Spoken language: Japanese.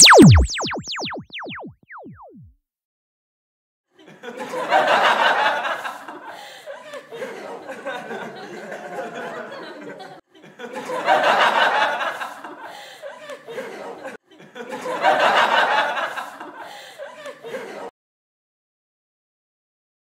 Ha ha ha ha!